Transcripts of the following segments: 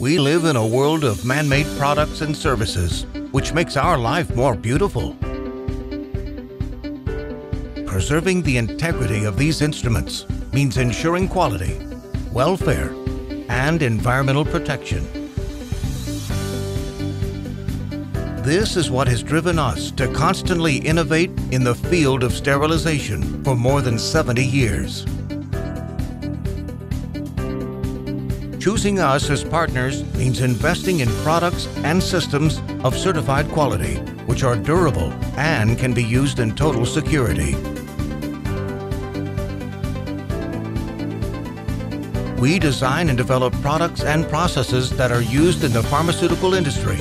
We live in a world of man made products and services, which makes our life more beautiful. Preserving the integrity of these instruments means ensuring quality, welfare, and environmental protection. This is what has driven us to constantly innovate in the field of sterilization for more than 70 years. Choosing us as partners means investing in products and systems of certified quality, which are durable and can be used in total security. We design and develop products and processes that are used in the pharmaceutical industry,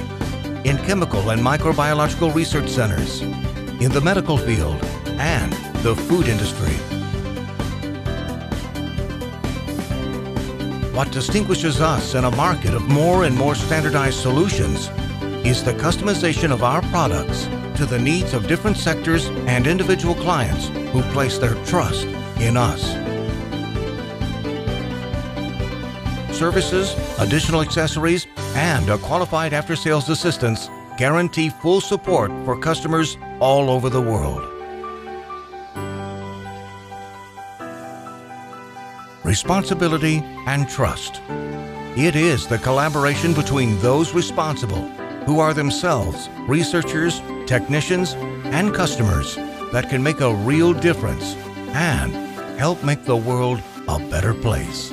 in chemical and microbiological research centers, in the medical field, and the food industry. What distinguishes us in a market of more and more standardized solutions is the customization of our products to the needs of different sectors and individual clients who place their trust in us. Services, additional accessories, and a qualified after sales assistance guarantee full support for customers all over the world. Responsibility, and trust. It is the collaboration between those responsible, who are themselves researchers, technicians, and customers, that can make a real difference and help make the world a better place.